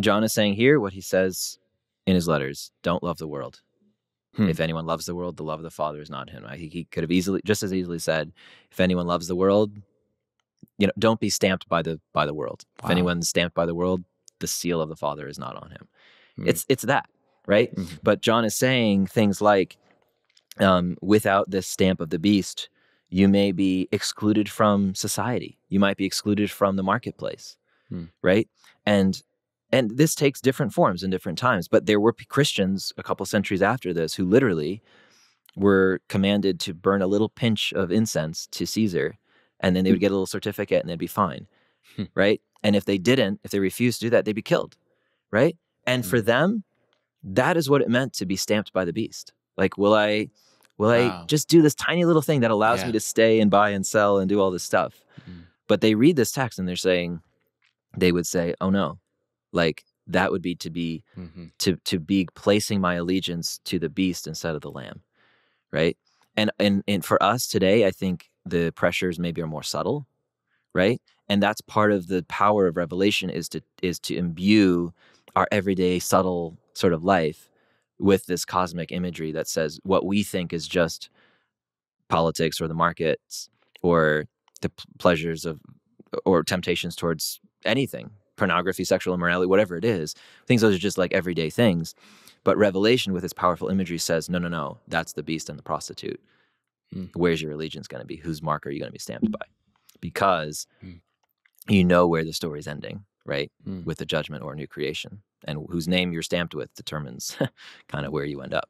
John is saying here what he says in his letters: "Don't love the world. Hmm. If anyone loves the world, the love of the Father is not in him." I think he could have easily, just as easily said, "If anyone loves the world, you know, don't be stamped by the by the world. If anyone's stamped by the world, the seal of the Father is not on him." Hmm. It's it's that right. Mhm. But John is saying things like, um, "Without this stamp of the beast." You may be excluded from society. You might be excluded from the marketplace, Hmm. right? And and this takes different forms in different times but there were christians a couple centuries after this who literally were commanded to burn a little pinch of incense to caesar and then they would hmm. get a little certificate and they'd be fine Hmm. right? And if they didn't if they refused to do that they'd be killed right? And hmm. for them that is what it meant to be stamped by the beast. Like will i will Wow. i just do this tiny little thing that allows Yeah. me to stay and buy and sell and do all this stuff? Hmm. But they read this text and they're saying they would say oh no like that would be to be Mhm. to to be placing my allegiance to the beast instead of the lamb right and and and for us today i think the pressures maybe are more subtle right and that's part of the power of revelation is to is to imbue our everyday subtle sort of life with this cosmic imagery that says what we think is just politics or the markets or the pleasures of or temptations towards anything pornography sexual immorality whatever it is things those are just like everyday things but revelation with its powerful imagery says no no no that's the beast and the prostitute Hmm. where's your allegiance going to be whose mark are you going to be stamped by because Hmm. you know where the story's ending right Mm. with the judgment or new creation and whose name you're stamped with determines kind of where you end up